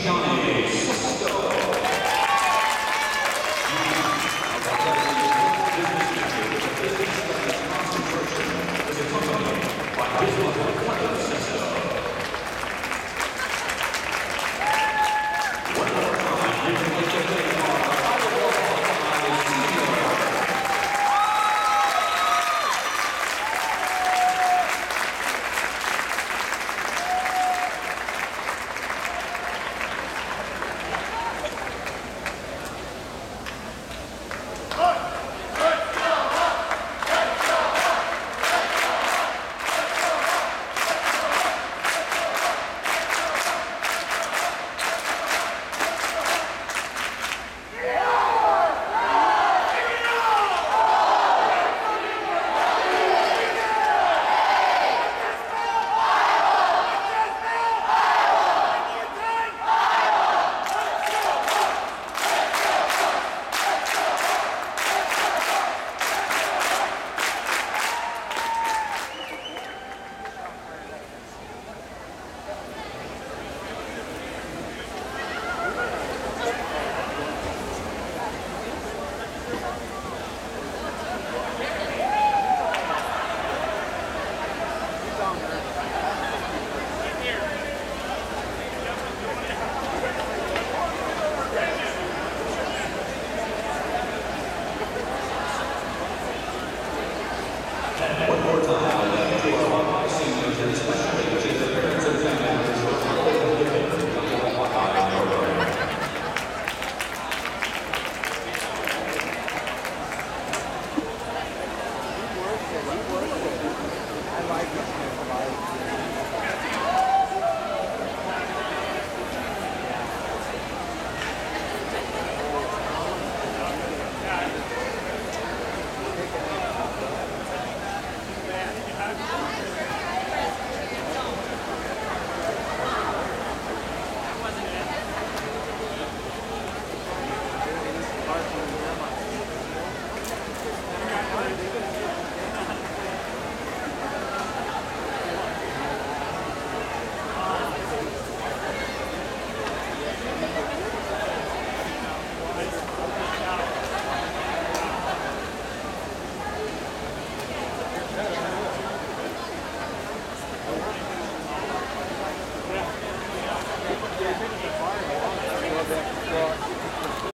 Xiang Thank you.